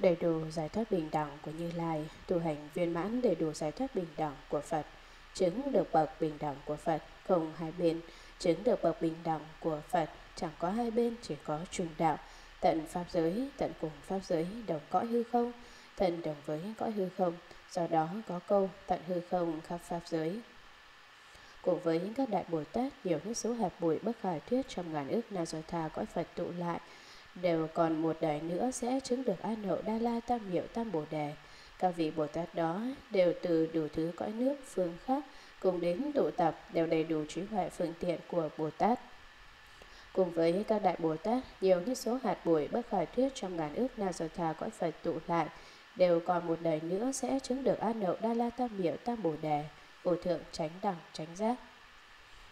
đầy đủ giải thoát bình đẳng của Như Lai, tu hành viên mãn đầy đủ giải thoát bình đẳng của Phật, chứng được bậc bình đẳng của Phật, không hai bên, chứng được bậc bình đẳng của Phật, chẳng có hai bên, chỉ có trùng đạo, tận pháp giới, tận cùng pháp giới, đồng cõi hư không, tận đồng với cõi hư không, do đó có câu tận hư không khắp pháp giới. Cùng với các đại Bồ Tát, nhiều những số hạt bụi bất khả thuyết trong ngàn ước na do tha cõi Phật tụ lại, đều còn một đời nữa sẽ chứng được an hậu đa la tam hiệu tam bồ đề. Các vị bồ tát đó đều từ đủ thứ cõi nước, phương khác, cùng đến tụ tập đều đầy đủ trí huệ phương tiện của bồ tát. Cùng với các đại bồ tát, nhiều như số hạt bụi bất khởi thuyết trong ngàn ước na do tha cõi phật tụ lại, đều còn một đời nữa sẽ chứng được an hậu đa la tam hiệu tam bồ đề, vô thượng tránh đẳng tránh giác.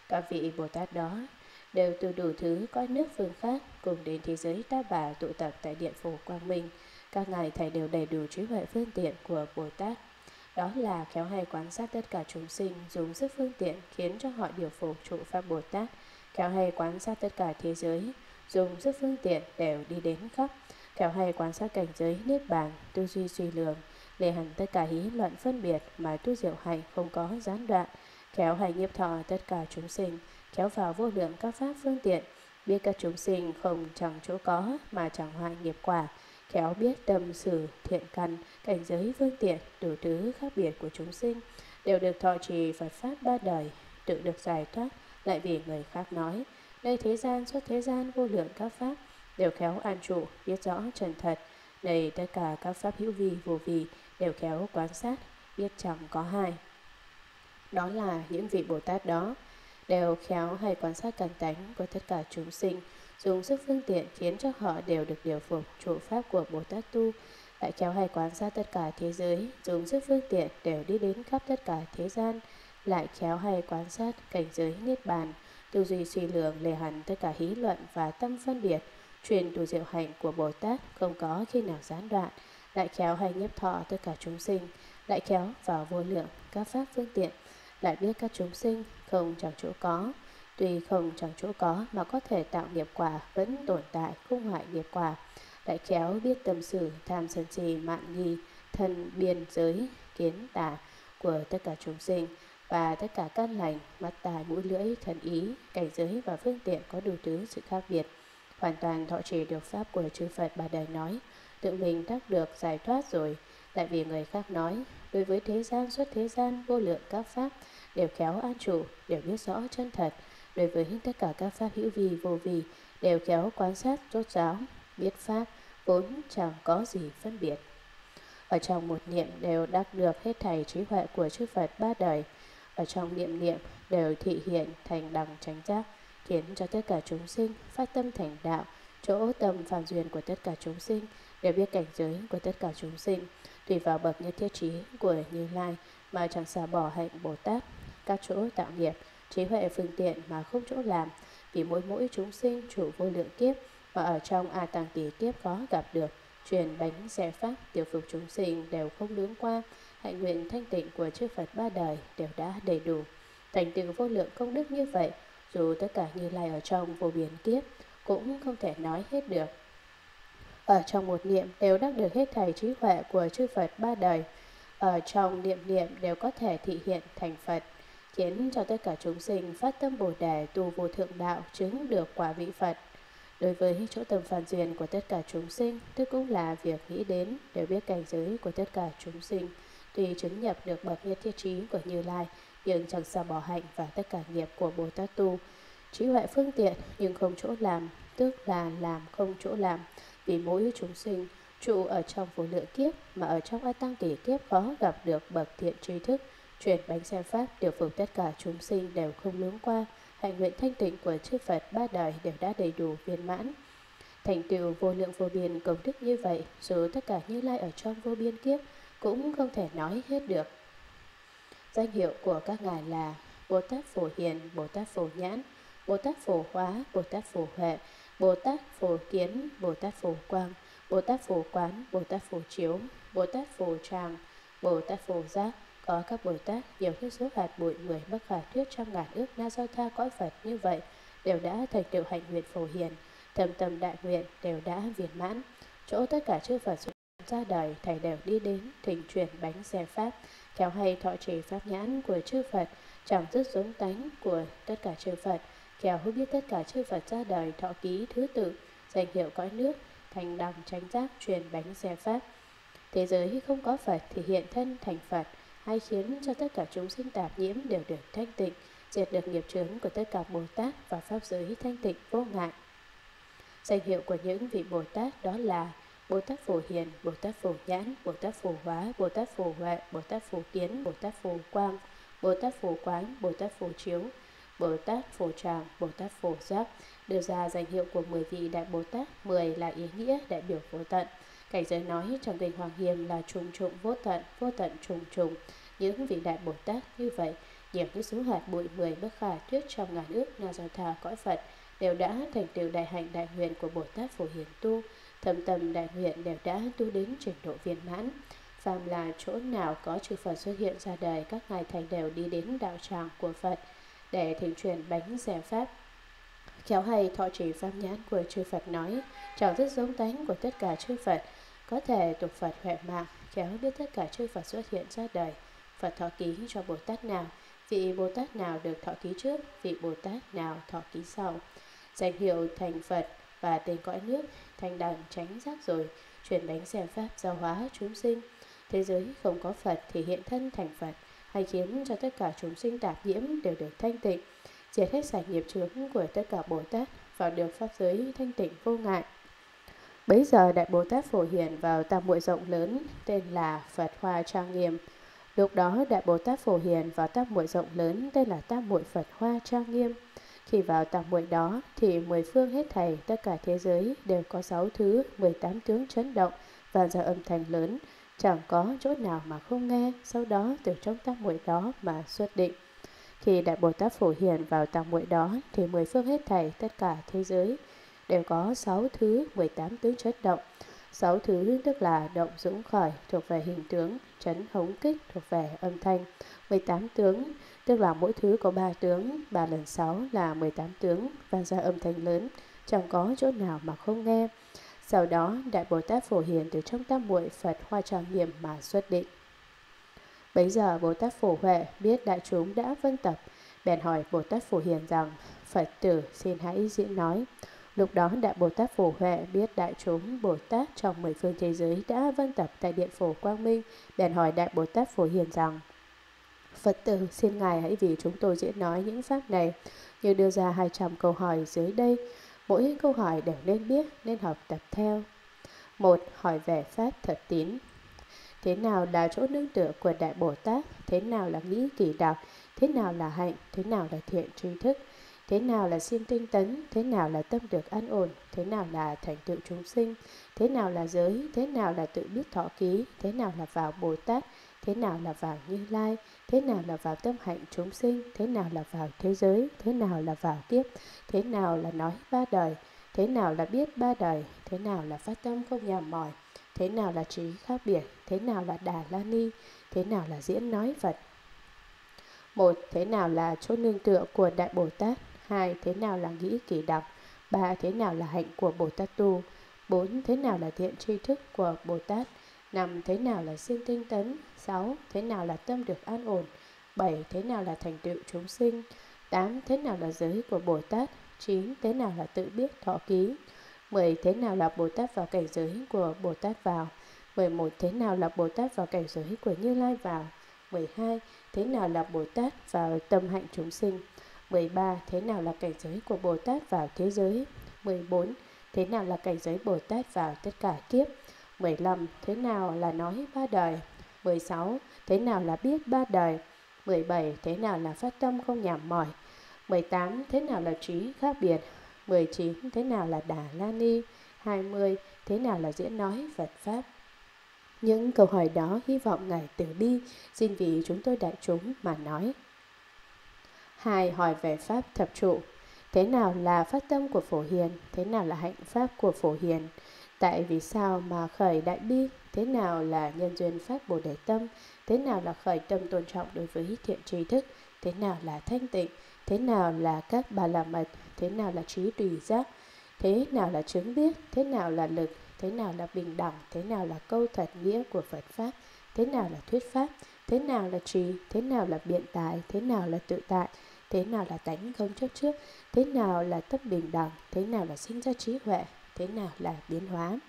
Các vị bồ tát đó đều từ đủ thứ cõi nước phương khác cùng đến thế giới ta bà tụ tập tại điện phủ Quang Minh. Các ngài thầy đều đầy đủ trí huệ phương tiện của Bồ Tát. Đó là khéo hay quan sát tất cả chúng sinh, dùng sức phương tiện khiến cho họ điều phục trụ Pháp Bồ Tát. Khéo hay quan sát tất cả thế giới, dùng sức phương tiện đều đi đến khắp. Khéo hay quan sát cảnh giới niết bàn, tư duy suy lường, lề hẳn tất cả hí luận phân biệt mà tu diệu hành không có gián đoạn. Khéo hay nhiếp thọ tất cả chúng sinh, kéo vào vô lượng các pháp phương tiện, biết các chúng sinh không chẳng chỗ có mà chẳng hoại nghiệp quả, khéo biết tâm xử thiện căn, cảnh giới phương tiện, đủ thứ khác biệt của chúng sinh, đều được thọ trì Phật Pháp ba đời, tự được giải thoát, lại vì người khác nói. nơi thế gian xuất thế gian vô lượng các pháp, đều khéo an trụ, biết rõ chân thật. đầy tất cả các pháp hữu vi vô vi đều khéo quan sát, biết chẳng có hai. Đó là những vị Bồ Tát đó, đều khéo hay quan sát cảnh tánh của tất cả chúng sinh, dùng sức phương tiện khiến cho họ đều được điều phục trụ pháp của Bồ Tát Tu, lại khéo hay quan sát tất cả thế giới, dùng sức phương tiện đều đi đến khắp tất cả thế gian, lại khéo hay quan sát cảnh giới niết bàn, tư duy suy lượng lề hẳn tất cả hí luận và tâm phân biệt, truyền tu diệu hạnh của Bồ Tát không có khi nào gián đoạn, lại khéo hay nhiếp thọ tất cả chúng sinh, lại khéo vào vô lượng các pháp phương tiện, lại biết các chúng sinh không chẳng chỗ có. Tuy không chẳng chỗ có mà có thể tạo nghiệp quả vẫn tồn tại không hoại nghiệp quả. đại khéo biết tâm sự tham sân si mạn nghi, thân biên giới, kiến tả của tất cả chúng sinh và tất cả các lành, mắt tài, mũi lưỡi, thần ý, cảnh giới và phương tiện có đủ thứ sự khác biệt. Hoàn toàn thọ trì được pháp của chư Phật bà đời nói, tự mình đắc được giải thoát rồi, tại vì người khác nói, đối với thế gian xuất thế gian vô lượng các pháp, đều khéo an trụ, đều biết rõ chân thật. Đối với tất cả các pháp hữu vi vô vi, đều khéo quan sát rốt ráo, biết pháp, vốn chẳng có gì phân biệt. Ở trong một niệm đều đắc được hết thầy trí huệ của chư Phật ba đời. Ở trong niệm niệm đều thị hiện thành đằng tránh giác, khiến cho tất cả chúng sinh phát tâm thành đạo, chỗ tâm phàm duyên của tất cả chúng sinh, đều biết cảnh giới của tất cả chúng sinh, tùy vào bậc như thiết trí của Như Lai mà chẳng xả bỏ hạnh Bồ Tát các chỗ tạo nghiệp, trí huệ phương tiện mà không chỗ làm, vì mỗi mỗi chúng sinh chủ vô lượng kiếp mà ở trong A Tăng Tỷ kiếp khó gặp được, truyền bánh xe pháp tiểu phục chúng sinh đều không lướng qua, hạnh nguyện thanh tịnh của chư Phật ba đời đều đã đầy đủ. Thành tựu vô lượng công đức như vậy, dù tất cả như lai ở trong vô biên kiếp, cũng không thể nói hết được. Ở trong một niệm đều đắc được hết thảy trí huệ của chư Phật ba đời, ở trong niệm niệm đều có thể thị hiện thành Phật khiến cho tất cả chúng sinh phát tâm Bồ Đề tu vô thượng đạo chứng được quả vị Phật. Đối với chỗ tâm phản duyên của tất cả chúng sinh, tức cũng là việc nghĩ đến đều biết cảnh giới của tất cả chúng sinh. Tuy chứng nhập được bậc nhất thiết trí của Như Lai, nhưng chẳng sao bỏ hạnh và tất cả nghiệp của Bồ Tát Tu. Trí huệ phương tiện nhưng không chỗ làm, tức là làm không chỗ làm, vì mỗi chúng sinh trụ ở trong vô lượng kiếp mà ở trong A Tăng kỷ kiếp khó gặp được bậc thiện tri thức, Truyền bánh xe pháp điều phục tất cả chúng sinh đều không lướng qua, hạnh nguyện thanh tịnh của chư Phật ba đời đều đã đầy đủ viên mãn. Thành tựu vô lượng vô biên công đức như vậy, dù tất cả như lai ở trong vô biên kiếp cũng không thể nói hết được. Danh hiệu của các ngài là Bồ Tát Phổ Hiền, Bồ Tát Phổ Nhãn, Bồ Tát Phổ Hóa, Bồ Tát Phổ Huệ, Bồ Tát Phổ Kiến, Bồ Tát Phổ Quang, Bồ Tát Phổ Quán, Bồ Tát Phổ Chiếu, Bồ Tát Phổ Tràng, Bồ Tát Phổ Giác, có các Bồ Tát nhiều như số hạt bụi người bất khả thuyết trăm ngàn ước na do tha cõi Phật như vậy đều đã thành tựu hạnh nguyện phổ hiền, thầm tâm đại nguyện đều đã viên mãn. Chỗ tất cả chư Phật ra đời thầy đều đi đến thỉnh truyền bánh xe Pháp, theo hay thọ trì Pháp nhãn của chư Phật, chẳng dứt giống tánh của tất cả chư Phật, kéo biết tất cả chư Phật ra đời thọ ký thứ tự, danh hiệu cõi nước, thành đẳng tránh giác truyền bánh xe Pháp. Thế giới không có Phật thì hiện thân thành Phật, hay khiến cho tất cả chúng sinh tạp nhiễm đều được thanh tịnh, diệt được nghiệp chướng của tất cả Bồ Tát và Pháp giới thanh tịnh vô ngại. Danh hiệu của những vị Bồ Tát đó là Bồ Tát Phổ Hiền, Bồ Tát Phổ Nhãn, Bồ Tát Phổ Hóa, Bồ Tát Phổ Huệ, Bồ Tát Phổ Kiến, Bồ Tát Phổ Quang, Bồ Tát Phổ Quán, Bồ Tát Phổ Chiếu, Bồ Tát Phổ Tràng, Bồ Tát Phổ Giác, đưa ra danh hiệu của 10 vị Đại Bồ Tát, 10 là ý nghĩa đại biểu vô tận. Cảnh giới nói trong kinh Hoàng Hiền là trùng trùng vô tận, vô tận trùng trùng. Những vị Đại Bồ Tát như vậy, nhiều những số hạt bụi 10 bất khả thuyết trong ngàn ước na do thà cõi Phật, đều đã thành tựu đại hạnh đại nguyện của Bồ Tát Phổ Hiền Tu, thâm tâm đại nguyện đều đã tu đến trình độ viên mãn. Phàm là chỗ nào có chư Phật xuất hiện ra đời, các ngài thành đều đi đến đạo tràng của Phật để thỉnh truyền bánh rẻ pháp. Khéo hay thọ trì pháp nhãn của chư Phật nói, chẳng rất giống tánh của tất cả chư Phật, có thể tục Phật huệ mạng, khéo biết tất cả chư Phật xuất hiện ra đời. Phật thọ ký cho Bồ Tát nào, vị Bồ Tát nào được thọ ký trước, vị Bồ Tát nào thọ ký sau. Danh hiệu thành Phật và tên cõi nước, thành đẳng tránh giác rồi, chuyển bánh xe pháp giao hóa chúng sinh. Thế giới không có Phật thì hiện thân thành Phật, hay khiến cho tất cả chúng sinh tạp nhiễm đều được thanh tịnh, diệt hết sạch nghiệp chướng của tất cả Bồ Tát vào được pháp giới thanh tịnh vô ngại. Bấy giờ Đại Bồ Tát Phổ Hiền vào tam muội rộng lớn tên là Phật Hoa Trang Nghiêm. Lúc đó Đại Bồ Tát Phổ Hiền vào tam muội rộng lớn tên là tam muội Phật Hoa Trang Nghiêm. Khi vào tam muội đó thì mười phương hết thảy tất cả thế giới đều có sáu thứ, mười tám tướng chấn động và ra âm thanh lớn, chẳng có chỗ nào mà không nghe, sau đó từ trong tam muội đó mà xuất định. Khi Đại Bồ Tát Phổ Hiền vào tam muội đó thì mười phương hết thảy tất cả thế giới đều có sáu thứ, mười tám tướng chất động. Sáu thứ tức là động dũng khởi thuộc về hình tướng, chấn hống kích thuộc về âm thanh, 18 tướng tức là mỗi thứ có 3 tướng, 3 lần 6 là 18 tướng, vang ra âm thanh lớn, chẳng có chỗ nào mà không nghe. Sau đó, Đại Bồ Tát Phổ Hiền từ trong tam muội Phật Hoa Trang Nghiêm mà xuất định. Bấy giờ Bồ Tát Phổ Huệ biết đại chúng đã vân tập, bèn hỏi Bồ Tát Phổ Hiền rằng, Phật tử xin hãy diễn nói. Lúc đó Đại Bồ Tát Phổ Huệ biết đại chúng Bồ Tát trong mười phương thế giới đã vân tập tại Điện Phổ Quang Minh, bèn hỏi Đại Bồ Tát Phổ Hiền rằng, Phật tử xin Ngài hãy vì chúng tôi diễn nói những pháp này, như đưa ra 200 câu hỏi dưới đây. Mỗi câu hỏi đều nên biết, nên học tập theo. Một, hỏi về Pháp thật tín. Thế nào là chỗ nương tựa của Đại Bồ Tát? Thế nào là nghĩ kỳ đạo? Thế nào là hạnh? Thế nào là thiện tri thức? Thế nào là siêng tinh tấn? Thế nào là tâm được an ổn? Thế nào là thành tựu chúng sinh? Thế nào là giới? Thế nào là tự biết thọ ký? Thế nào là vào Bồ Tát? Thế nào là vào Như Lai? Thế nào là vào tâm hạnh chúng sinh, thế nào là vào thế giới, thế nào là vào kiếp, thế nào là nói ba đời, thế nào là biết ba đời, thế nào là phát tâm không nhàm mỏi, thế nào là trí khác biệt, thế nào là đà la ni, thế nào là diễn nói Phật. Một, thế nào là chỗ nương tựa của Đại Bồ Tát, hai, thế nào là nghĩ kỳ đọc, ba, thế nào là hạnh của Bồ Tát tu, bốn, thế nào là thiện tri thức của Bồ Tát, năm Thế nào là siêng tinh tấn 6. Thế nào là tâm được an ổn 7. Thế nào là thành tựu chúng sinh 8. Thế nào là giới của Bồ Tát 9. Thế nào là tự biết thọ ký 10. Thế nào là Bồ Tát vào cảnh giới của Bồ Tát vào 11. Thế nào là Bồ Tát vào cảnh giới của Như Lai vào 12. Thế nào là Bồ Tát vào tâm hạnh chúng sinh 13. Thế nào là cảnh giới của Bồ Tát vào thế giới 14. Thế nào là cảnh giới Bồ Tát vào tất cả kiếp 15. Thế nào là nói ba đời 16. Thế nào là biết ba đời 17. Thế nào là phát tâm không nhảm mỏi 18. Thế nào là trí khác biệt 19. Thế nào là đà la ni 20. Thế nào là diễn nói Phật Pháp Những câu hỏi đó hy vọng Ngài Tử Bi, xin vì chúng tôi đại chúng mà nói. hai, Hỏi về Pháp thập trụ Thế nào là phát tâm của Phổ Hiền? Thế nào là hạnh Pháp của Phổ Hiền? Tại vì sao mà khởi đại bi? Thế nào là nhân duyên pháp Bồ Đề Tâm? Thế nào là khởi tâm tôn trọng đối với thiện trí thức? Thế nào là thanh tịnh? Thế nào là các bà la mật? Thế nào là trí tùy giác? Thế nào là chứng biết? Thế nào là lực? thế nào là bình đẳng, thế nào là câu thật nghĩa của Phật Pháp, thế nào là thuyết Pháp, thế nào là trì, thế nào là biện tài, thế nào là tự tại, thế nào là tánh không chấp trước, thế nào là tâm bình đẳng, thế nào là sinh ra trí huệ, thế nào là biến hóa.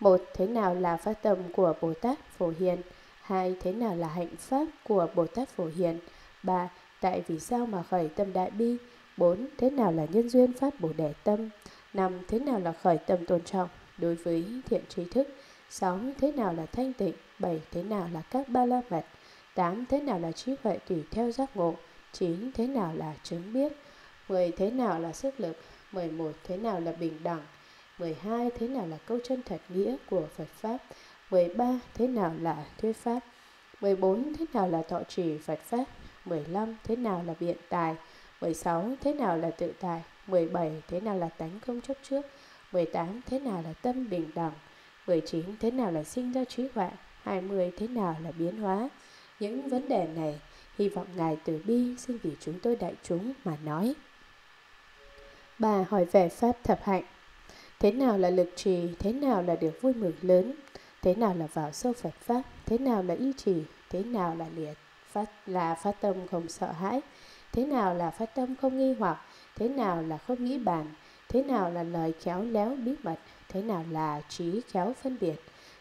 Một, thế nào là phát tâm của Bồ Tát Phổ Hiền? Hai, thế nào là hạnh pháp của Bồ Tát Phổ Hiền? Ba, tại vì sao mà khởi tâm đại bi? Bốn, thế nào là nhân duyên phát Bồ Đề tâm? Năm, thế nào là khởi tâm tôn trọng đối với thiện trí thức? Sáu, thế nào là thanh tịnh? Bảy, thế nào là các ba la mật? Tám, thế nào là trí huệ tùy theo giác ngộ? Chín, thế nào là chứng biết? Mười, thế nào là sức lực? Mười một, thế nào là bình đẳng? 12. Thế nào là câu chân thật nghĩa của Phật Pháp? 13. Thế nào là thuyết Pháp? 14. Thế nào là thọ trì Phật Pháp? 15. Thế nào là biện tài? 16. Thế nào là tự tài? 17. Thế nào là tánh không chấp trước? 18. Thế nào là tâm bình đẳng? 19. Thế nào là sinh ra trí huệ? 20. Thế nào là biến hóa? Những vấn đề này, hy vọng Ngài từ bi xin vì chúng tôi đại chúng mà nói. Bà hỏi về Pháp thập hạnh. Thế nào là lực trì, thế nào là được vui mừng lớn, thế nào là vào sâu Phật Pháp, thế nào là y trì, thế nào là liệt phát là phát tâm không sợ hãi, thế nào là phát tâm không nghi hoặc, thế nào là không nghĩ bàn, thế nào là lời khéo léo bí mật, thế nào là trí khéo phân biệt,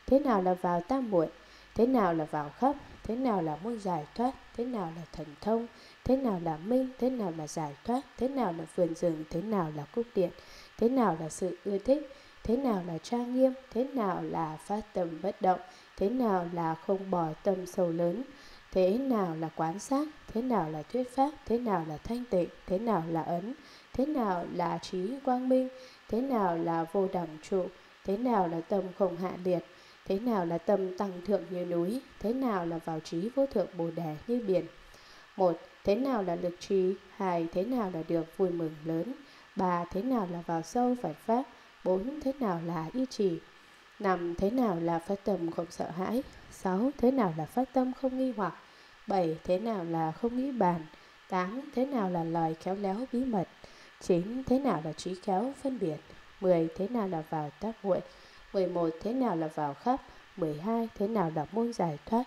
thế nào là vào tam muội, thế nào là vào khắp, thế nào là muốn giải thoát, thế nào là thần thông, thế nào là minh, thế nào là giải thoát, thế nào là vườn rừng, thế nào là cúc điện, thế nào là sự ưa thích, thế nào là trang nghiêm, thế nào là phát tâm bất động, thế nào là không bỏ tâm sâu lớn, thế nào là quán sát, thế nào là thuyết pháp, thế nào là thanh tịnh, thế nào là ấn, thế nào là trí quang minh, thế nào là vô đẳng trụ, thế nào là tâm không hạ liệt, thế nào là tâm tăng thượng như núi, thế nào là vào trí vô thượng bồ đề như biển. Một, thế nào là lực trí, hai, thế nào là được vui mừng lớn, ba thế nào là vào sâu phải phát, bốn thế nào là ý trì, năm thế nào là phát tâm không sợ hãi, sáu thế nào là phát tâm không nghi hoặc, bảy thế nào là không nghĩ bàn, tám thế nào là lời khéo léo bí mật, chín thế nào là trí khéo phân biệt, mười thế nào là vào tác muội, mười một thế nào là vào khắp, mười hai thế nào là môn giải thoát,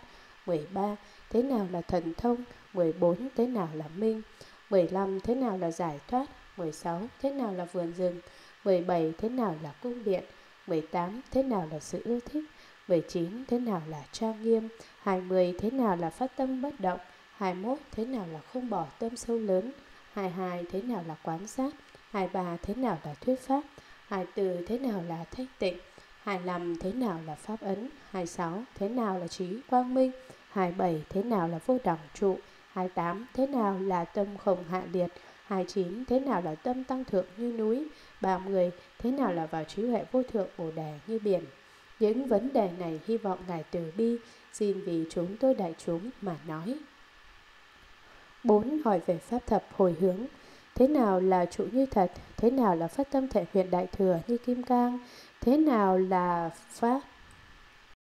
mười ba thế nào là thần thông, mười bốn thế nào là minh, mười lăm thế nào là giải thoát, 16. Thế nào là vườn rừng 17. Thế nào là cung điện 18. Thế nào là sự ưa thích 19. Thế nào là trang nghiêm 20. Thế nào là phát tâm bất động 21. Thế nào là không bỏ tâm sâu lớn 22. Thế nào là quán sát 23. Thế nào là thuyết pháp 24. Thế nào là thanh tịnh 25. Thế nào là pháp ấn 26. Thế nào là trí quang minh 27. Thế nào là vô đẳng trụ 28. Thế nào là tâm không hạ liệt 29. Thế nào là tâm tăng thượng như núi? 30. Thế nào là vào trí huệ vô thượng bồ đề như biển? Những vấn đề này hy vọng Ngài từ bi, xin vì chúng tôi đại chúng mà nói. 4. Hỏi về Pháp thập hồi hướng. Thế nào là trụ như thật? Thế nào là phát tâm thể huyện đại thừa như kim cang? Thế nào là pháp